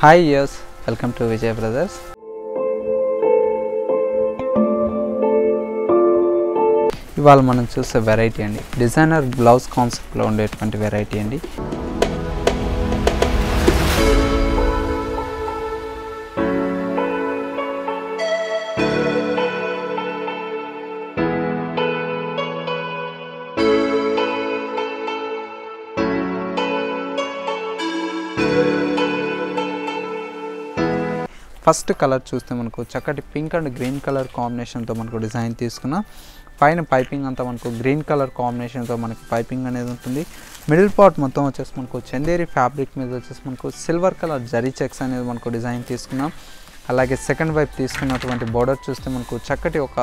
Hi yes welcome to Vijay brothers ఇవాళ మనం చూసే వెరైటీ అండి. డిజైనర్ బ్లౌజ్ కాన్సెప్ట్లో ఉండేటువంటి వెరైటీ అండి. ఫస్ట్ కలర్ చూస్తే మనకు చక్కటి పింక్ అండ్ గ్రీన్ కలర్ కాంబినేషన్తో మనకు డిజైన్ తీసుకున్న పైన పైపింగ్ అంతా మనకు గ్రీన్ కలర్ కాంబినేషన్తో మనకి పైపింగ్ అనేది ఉంటుంది. మిడిల్ పార్ట్ మొత్తం వచ్చేసి మనకు చందేరి ఫ్యాబ్రిక్ మీద వచ్చేసి మనకు సిల్వర్ కలర్ జరీ చెక్స్ అనేది మనకు డిజైన్ తీసుకున్నాం. అలాగే సెకండ్ వైపు తీసుకున్నటువంటి బార్డర్ చూస్తే మనకు చక్కటి ఒక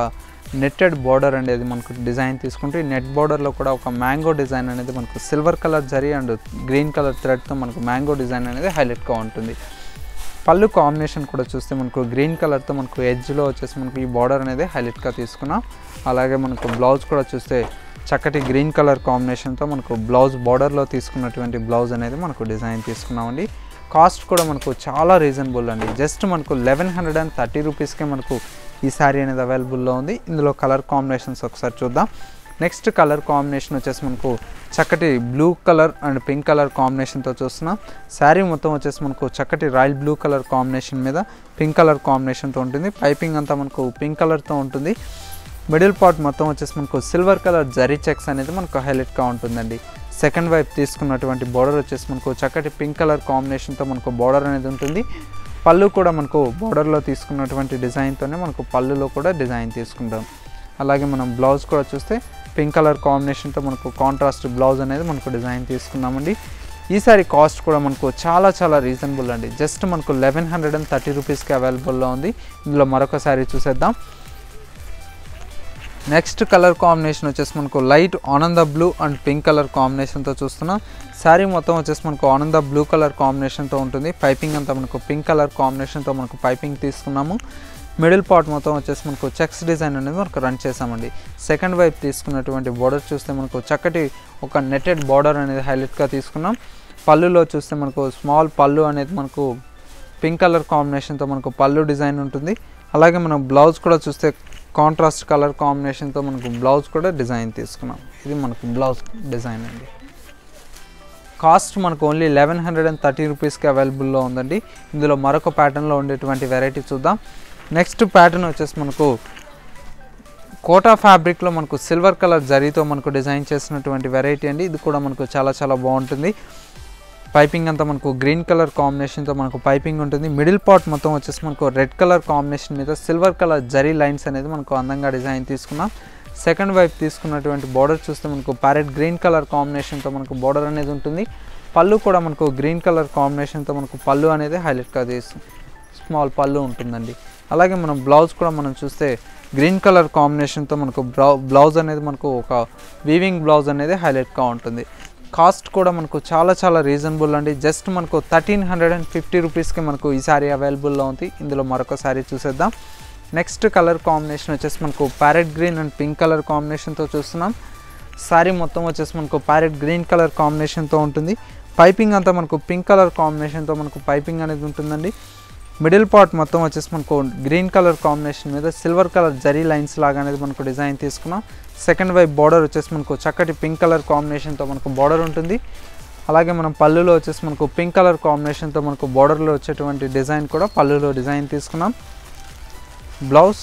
నెట్టెడ్ బార్డర్ అనేది మనకు డిజైన్ తీసుకుంటే ఈ నెట్ బార్డర్లో కూడా ఒక మ్యాంగో డిజైన్ అనేది మనకు silver colour zari and green colour థ్రెడ్తో మనకు మ్యాంగో డిజైన్ అనేది హైలైట్గా ఉంటుంది. పళ్ళు కాంబినేషన్ కూడా చూస్తే మనకు గ్రీన్ కలర్తో మనకు ఎడ్జ్లో వచ్చేసి మనకు ఈ బార్డర్ అనేది హైలైట్గా తీసుకున్నాం. అలాగే మనకు బ్లౌజ్ కూడా చూస్తే చక్కటి గ్రీన్ కలర్ కాంబినేషన్తో మనకు బ్లౌజ్ బార్డర్లో తీసుకున్నటువంటి బ్లౌజ్ అనేది మనకు డిజైన్ తీసుకున్నామండి. కాస్ట్ కూడా మనకు చాలా రీజనబుల్ అండి. జస్ట్ మనకు లెవెన్ హండ్రెడ్ అండ్ థర్టీ రూపీస్కే మనకు ఈ శారీ అనేది అవైలబుల్లో ఉంది. ఇందులో కలర్ కాంబినేషన్స్ ఒకసారి చూద్దాం. నెక్స్ట్ కలర్ కాంబినేషన్ వచ్చేసి మనకు చక్కటి blue colour and pink colour కాంబినేషన్తో చూస్తున్నాం. శారీ మొత్తం వచ్చేసి మనకు చక్కటి రాయల్ బ్లూ కలర్ కాంబినేషన్ మీద పింక్ కలర్ కాంబినేషన్తో ఉంటుంది. పైపింగ్ అంతా మనకు పింక్ కలర్తో ఉంటుంది. మిడిల్ పార్ట్ మొత్తం వచ్చేసి మనకు సిల్వర్ కలర్ జరీ చెక్స్ అనేది మనకు హైలైట్గా ఉంటుందండి. సెకండ్ వైపు తీసుకున్నటువంటి బోర్డర్ వచ్చేసి మనకు చక్కటి పింక్ కలర్ కాంబినేషన్తో మనకు బోర్డర్ అనేది ఉంటుంది. పళ్ళు కూడా మనకు బోర్డర్లో తీసుకున్నటువంటి డిజైన్తోనే మనకు పళ్ళులో కూడా డిజైన్ తీసుకుంటాం. అలాగే మనం బ్లౌజ్ కూడా చూస్తే పింక్ కలర్ కాంబినేషన్తో మనకు కాంట్రాస్ట్ బ్లౌజ్ అనేది మనకు డిజైన్ తీసుకున్నామండి. ఈసారి కాస్ట్ కూడా మనకు చాలా చాలా రీజనబుల్ అండి. జస్ట్ మనకు లెవెన్ హండ్రెడ్ అండ్ థర్టీ రూపీస్కి అవైలబుల్లో ఉంది. ఇందులో మరొక శారీ చూసేద్దాం. నెక్స్ట్ కలర్ కాంబినేషన్ వచ్చేసి మనకు లైట్ ఆనంద బ్లూ అండ్ పింక్ కలర్ కాంబినేషన్తో చూస్తున్నాం. శారీ మొత్తం వచ్చేసి మనకు ఆనంద బ్లూ కలర్ కాంబినేషన్తో ఉంటుంది. పైపింగ్ అంతా మనకు పింక్ కలర్ కాంబినేషన్తో మనకు పైపింగ్ తీసుకున్నాము. మిడిల్ పార్ట్ మొత్తం వచ్చేసి మనకు చెక్స్ డిజైన్ అనేది మనకు రన్ చేసామండి సెకండ్ వైపు తీసుకున్నటువంటి బార్డర్ చూస్తే మనకు చక్కటి ఒక నెట్టెడ్ బార్డర్ అనేది హైలైట్గా తీసుకున్నాం. పళ్ళులో చూస్తే మనకు స్మాల్ పళ్ళు అనేది మనకు పింక్ కలర్ కాంబినేషన్తో మనకు పళ్ళు డిజైన్ ఉంటుంది. అలాగే మనం బ్లౌజ్ కూడా చూస్తే కాంట్రాస్ట్ కలర్ కాంబినేషన్తో మనకు బ్లౌజ్ కూడా డిజైన్ తీసుకున్నాం. ఇది మనకు బ్లౌజ్ డిజైన్ అండి. కాస్ట్ మనకు only eleven hundred and thirty రూపీస్కి అవైలబుల్లో ఉందండి. ఇందులో మరొక ప్యాటర్న్లో ఉండేటువంటి వెరైటీ చూద్దాం. నెక్స్ట్ ప్యాటర్న్ వచ్చేసి మనకు కోటా ఫ్యాబ్రిక్లో మనకు సిల్వర్ కలర్ జరీతో మనకు డిజైన్ చేసినటువంటి వెరైటీ అండి. ఇది కూడా మనకు చాలా చాలా బాగుంటుంది. పైపింగ్ అంతా మనకు గ్రీన్ కలర్ కాంబినేషన్తో మనకు పైపింగ్ ఉంటుంది. మిడిల్ పార్ట్ మొత్తం వచ్చేసి మనకు రెడ్ కలర్ కాంబినేషన్ మీద సిల్వర్ కలర్ జరీ లైన్స్ అనేది మనకు అందంగా డిజైన్ తీసుకున్నాం. సెకండ్ వైపు తీసుకున్నటువంటి బార్డర్ చూస్తే మనకు ప్యారెట్ గ్రీన్ కలర్ కాంబినేషన్తో మనకు బార్డర్ అనేది ఉంటుంది. పళ్ళు కూడా మనకు గ్రీన్ కలర్ కాంబినేషన్తో మనకు పళ్ళు అనేది హైలైట్గా తీస్తుంది స్మాల్ పళ్ళు ఉంటుందండి. అలాగే మనం బ్లౌజ్ కూడా మనం చూస్తే గ్రీన్ కలర్ కాంబినేషన్తో మనకు బ్లౌ బ్లౌజ్ అనేది మనకు ఒక వీవింగ్ బ్లౌజ్ అనేది హైలైట్గా ఉంటుంది. కాస్ట్ కూడా మనకు చాలా చాలా రీజనబుల్ అండి. జస్ట్ మనకు థర్టీన్ హండ్రెడ్ అండ్ ఫిఫ్టీ రూపీస్కి మనకు ఈ శారీ అవైలబుల్లో ఉంది. ఇందులో మరొక శారీ చూసేద్దాం. నెక్స్ట్ కలర్ కాంబినేషన్ వచ్చేసి మనకు parrot green and pink colour కాంబినేషన్తో చూస్తున్నాం. శారీ మొత్తం వచ్చేసి మనకు ప్యారెట్ గ్రీన్ కలర్ కాంబినేషన్తో ఉంటుంది. పైపింగ్ అంతా మనకు పింక్ కలర్ కాంబినేషన్తో మనకు పైపింగ్ అనేది ఉంటుందండి. మిడిల్ పార్ట్ మొత్తం వచ్చేసి మనకు గ్రీన్ కలర్ కాంబినేషన్ మీద సిల్వర్ కలర్ జరీ లైన్స్ లాగా అనేది మనకు డిజైన్ తీసుకున్నాం. సెకండ్ వైపు బార్డర్ వచ్చేసి మనకు చక్కటి పింక్ కలర్ కాంబినేషన్తో మనకు బార్డర్ ఉంటుంది. అలాగే మనం పళ్ళులో వచ్చేసి మనకు పింక్ కలర్ కాంబినేషన్తో మనకు బార్డర్లో వచ్చేటువంటి డిజైన్ కూడా పళ్ళులో డిజైన్ తీసుకున్నాం. బ్లౌజ్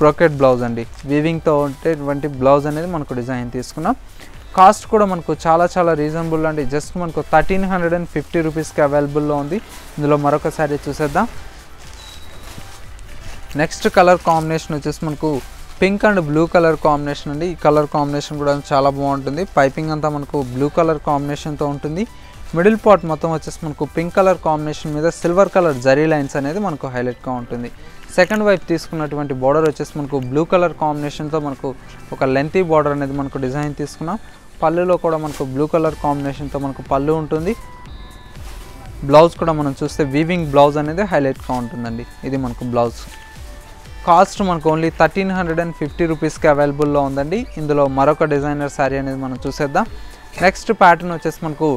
బ్రోకెట్ బ్లౌజ్ అండి. వీవింగ్తో ఉండేటువంటి బ్లౌజ్ అనేది మనకు డిజైన్ తీసుకున్నాం. కాస్ట్ కూడా మనకు చాలా చాలా రీజనబుల్ అండి. జస్ట్ మనకు థర్టీన్ హండ్రెడ్ అండ్ ఫిఫ్టీ రూపీస్కి అవైలబుల్లో ఉంది. ఇందులో మరొక శారీ చూసేద్దాం. నెక్స్ట్ కలర్ కాంబినేషన్ వచ్చేసి మనకు pink and blue colour combination అండి. ఈ కలర్ కాంబినేషన్ కూడా చాలా బాగుంటుంది. పైపింగ్ అంతా మనకు బ్లూ కలర్ కాంబినేషన్తో ఉంటుంది. మిడిల్ పార్ట్ మొత్తం వచ్చేసి మనకు పింక్ కలర్ కాంబినేషన్ మీద సిల్వర్ కలర్ జరీ లైన్స్ అనేది మనకు హైలైట్గా ఉంటుంది. సెకండ్ వైపు తీసుకున్నటువంటి బార్డర్ వచ్చేసి మనకు బ్లూ కలర్ కాంబినేషన్తో మనకు ఒక లెంతీ బార్డర్ అనేది మనకు డిజైన్ తీసుకున్నాం. పళ్ళులో కూడా మనకు బ్లూ కలర్ కాంబినేషన్తో మనకు పళ్ళు ఉంటుంది. బ్లౌజ్ కూడా మనం చూస్తే వీవింగ్ బ్లౌజ్ అనేది హైలైట్గా ఉంటుందండి. ఇది మనకు బ్లౌజ్. కాస్ట్ మనకు only thirteen hundred and fifty రూపీస్కి అవైలబుల్లో ఉందండి. ఇందులో మరొక డిజైనర్ శారీ అనేది మనం చూసేద్దాం. నెక్స్ట్ ప్యాటర్న్ వచ్చేసి మనకు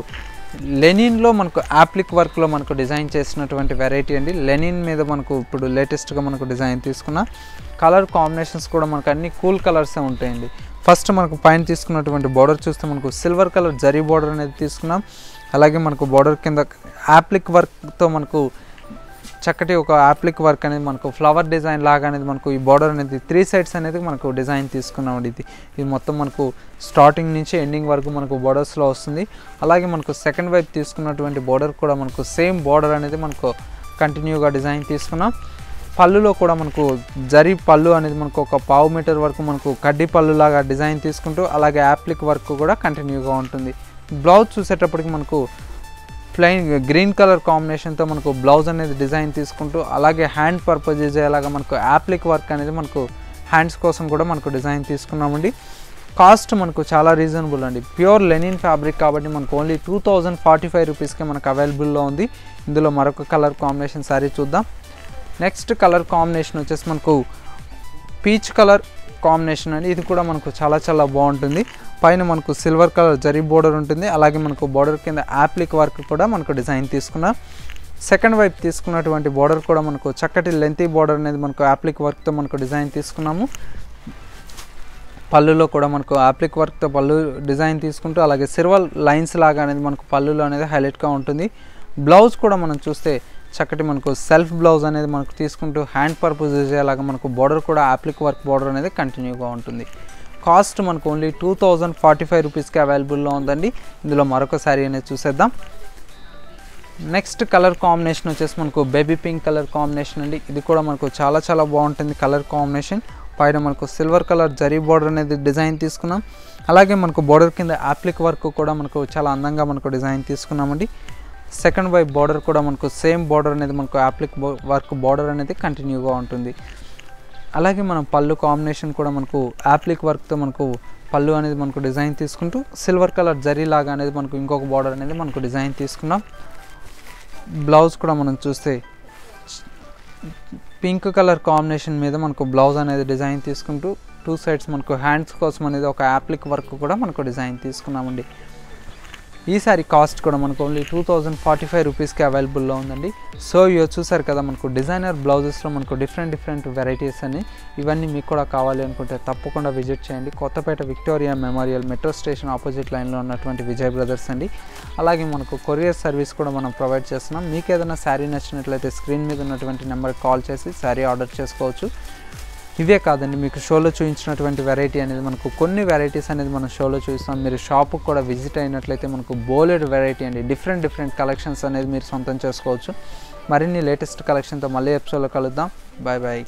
లెనిన్లో మనకు యాప్లిక్ వర్క్లో మనకు డిజైన్ చేసినటువంటి వెరైటీ అండి. లెనిన్ మీద మనకు ఇప్పుడు లేటెస్ట్గా మనకు డిజైన్ తీసుకున్న కలర్ కాంబినేషన్స్ కూడా మనకు అన్ని కూల్ కలర్సే ఉంటాయండి. ఫస్ట్ మనకు పైన తీసుకున్నటువంటి బార్డర్ చూస్తే మనకు సిల్వర్ కలర్ జరీ బార్డర్ అనేది తీసుకున్నాం. అలాగే మనకు బార్డర్ కింద యాప్లిక్ వర్క్తో మనకు చక్కటి ఒక యాప్లిక్ వర్క్ అనేది మనకు ఫ్లవర్ డిజైన్ లాగా అనేది మనకు ఈ బార్డర్ అనేది త్రీ సైడ్స్ అనేది మనకు డిజైన్ తీసుకున్నామండి ఇది. ఇది మొత్తం మనకు స్టార్టింగ్ నుంచి ఎండింగ్ వరకు మనకు బార్డర్స్లో వస్తుంది. అలాగే మనకు సెకండ్ వైపు తీసుకున్నటువంటి బార్డర్ కూడా మనకు సేమ్ బార్డర్ అనేది మనకు కంటిన్యూగా డిజైన్ తీసుకున్నాం. పళ్ళులో కూడా మనకు జరి పళ్ళు అనేది మనకు ఒక పావు మీటర్ వరకు మనకు కడ్డీ పళ్ళు లాగా డిజైన్ తీసుకుంటూ అలాగే యాప్లిక్ వర్క్ కూడా కంటిన్యూగా ఉంటుంది. బ్లౌజ్ చూసేటప్పటికి మనకు ప్లెయిన్ గ్రీన్ కలర్ కాంబినేషన్తో మనకు బ్లౌజ్ అనేది డిజైన్ తీసుకుంటూ అలాగే హ్యాండ్ పర్పస్ అయ్యేలాగా మనకు యాప్లిక్ వర్క్ అనేది మనకు హ్యాండ్స్ కోసం కూడా మనకు డిజైన్ తీసుకున్నామండి. కాస్ట్ మనకు చాలా రీజనబుల్ అండి. ప్యూర్ లెనిన్ ఫ్యాబ్రిక్ కాబట్టి మనకు only two thousand forty five రూపీస్కి మనకు అవైలబుల్లో ఉంది. ఇందులో మరొక కలర్ కాంబినేషన్ సారీ చూద్దాం. నెక్స్ట్ కలర్ కాంబినేషన్ వచ్చేసి మనకు పీచ్ కలర్ కాంబినేషన్ అండి. ఇది కూడా మనకు చాలా చాలా బాగుంటుంది. పైన మనకు సిల్వర్ కలర్ జరీ బోర్డర్ ఉంటుంది. అలాగే మనకు బోర్డర్ కింద యాప్లిక్ వర్క్ కూడా మనకు డిజైన్ తీసుకున్నాం సెకండ్ వైపు తీసుకున్నటువంటి బోర్డర్ కూడా మనకు చక్కటి లెంతీ బోర్డర్ అనేది మనకు యాప్లిక్ వర్క్తో మనకు డిజైన్ తీసుకున్నాము. పళ్ళులో కూడా మనకు యాప్లిక్ వర్క్తో పళ్ళు డిజైన్ తీసుకుంటూ అలాగే సిల్వర్ లైన్స్ లాగా అనేది మనకు పళ్ళులో అనేది హైలైట్గా ఉంటుంది. బ్లౌజ్ కూడా మనం చూస్తే చక్కటి మనకు సెల్ఫ్ బ్లౌజ్ అనేది మనకు తీసుకుంటూ హ్యాండ్ పర్పస్ అయ్యేలాగా మనకు బోర్డర్ కూడా యాప్లిక్ వర్క్ బార్డర్ అనేది కంటిన్యూగా ఉంటుంది. కాస్ట్ మనకు only two thousand forty five రూపీస్కి అవైలబుల్లో ఉందండి. ఇందులో మరొక శారీ అనేది చూసేద్దాం. నెక్స్ట్ కలర్ కాంబినేషన్ వచ్చేసి మనకు బేబీ పింక్ కలర్ కాంబినేషన్ అండి. ఇది కూడా మనకు చాలా చాలా బాగుంటుంది కలర్ కాంబినేషన్ పైన మనకు సిల్వర్ కలర్ జరీ బార్డర్ అనేది డిజైన్ తీసుకున్నాం. అలాగే మనకు బార్డర్ కింద యాప్లిక్ వర్క్ కూడా మనకు చాలా అందంగా మనకు డిజైన్ తీసుకున్నామండి. సెకండ్ వైపు బార్డర్ కూడా మనకు సేమ్ బార్డర్ అనేది మనకు యాప్లిక్ వర్క్ బార్డర్ అనేది కంటిన్యూగా ఉంటుంది. అలాగే మనం పళ్ళు కాంబినేషన్ కూడా మనకు యాప్లిక్ వర్క్తో మనకు పళ్ళు అనేది మనకు డిజైన్ తీసుకుంటూ సిల్వర్ కలర్ జరీ లాగా అనేది మనకు ఇంకొక బార్డర్ అనేది మనకు డిజైన్ తీసుకున్నాం. బ్లౌజ్ కూడా మనం చూస్తే పింక్ కలర్ కాంబినేషన్ మీద మనకు బ్లౌజ్ అనేది డిజైన్ తీసుకుంటూ టూ సైడ్స్ మనకు హ్యాండ్స్ కోసం అనేది ఒక యాప్లిక్ వర్క్ కూడా మనకు డిజైన్ తీసుకున్నామండి. ఈ సారీ కాస్ట్ కూడా మనకు only two thousand forty five రూపీస్కి అవైలబుల్లో ఉందండి. సో ఇవి చూసారు కదా మనకు డిజైనర్ బ్లౌజెస్లో మనకు డిఫరెంట్ డిఫరెంట్ వెరైటీస్ అని. ఇవన్నీ మీకు కూడా కావాలి అనుకుంటే తప్పకుండా విజిట్ చేయండి. Kothapeta Victoria Memorial metro station opposite లైన్లో ఉన్నటువంటి విజయ్ బ్రదర్స్ అండి. అలాగే మనకు కొరియర్ సర్వీస్ కూడా మనం ప్రొవైడ్ చేస్తున్నాం. మీకు ఏదైనా శారీ నచ్చినట్లయితే స్క్రీన్ మీద ఉన్నటువంటి నెంబర్కి కాల్ చేసి శారీ ఆర్డర్ చేసుకోవచ్చు. ఇవే కాదండి మీకు షోలో చూపించినటువంటి వెరైటీ అనేది మనకు కొన్ని వెరైటీస్ అనేది మనం షోలో చూస్తాం మీరు షాప్కి కూడా విజిట్ అయినట్లయితే మనకు బోలెడ్ వెరైటీ అండి. డిఫరెంట్ డిఫరెంట్ కలెక్షన్స్ అనేది మీరు సొంతం చేసుకోవచ్చు. మరిన్ని లేటెస్ట్ కలెక్షన్తో మళ్ళీ ఎపిసోడ్లో కలుద్దాం. Bye bye